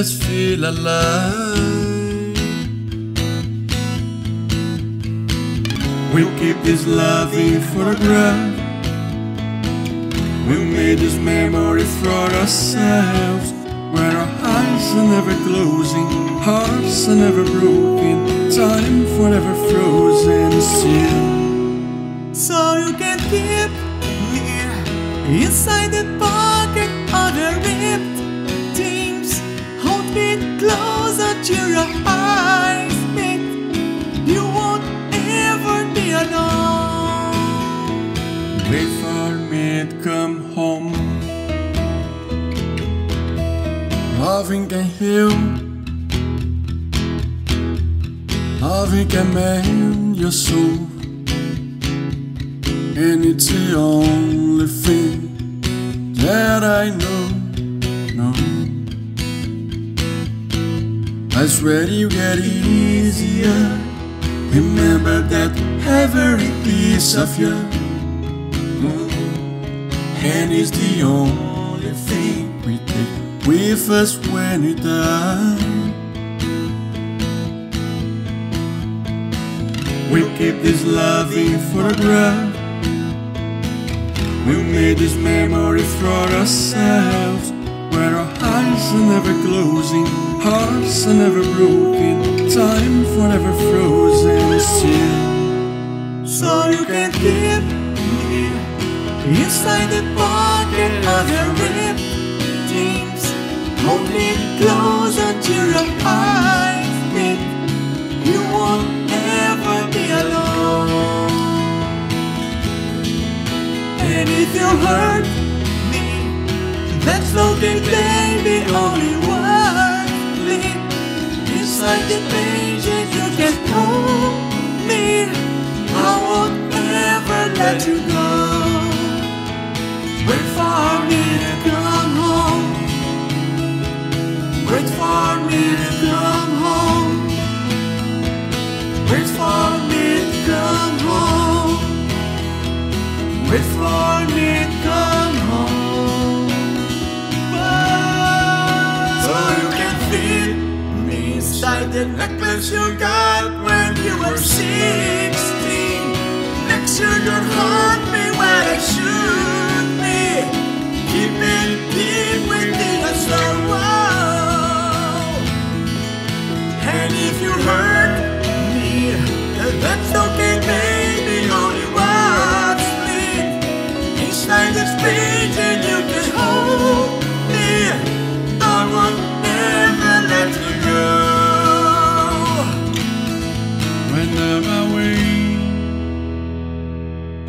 make us feel alive. We'll keep this love loving photograph. We made this memory for ourselves. Where our eyes are never closing, hearts are never broken, time forever frozen still. So you can keep me inside the pocket of the ripped your eyes, meet. You won't ever be alone. Wait for me to come home. Loving can heal. Loving can mend your soul. And it's the only thing that I know. I swear you get easier. Remember that every piece of you. Mm, and it's the only thing we take with us when we die. We'll keep this loving photograph. We'll make this memory for ourselves. Where our eyes are never closing, hearts are never broken, time forever frozen still. So you can keep me inside the pocket of your ripped jeans. Hold me closer to your eyes, meet. You won't ever be alone. And if you hurt that's okay, baby. Only words inside the pages. You can hold me. I won't ever let you go. Wait for me to come home. Wait for me to come the necklace you got when you were 16. Make sure your heart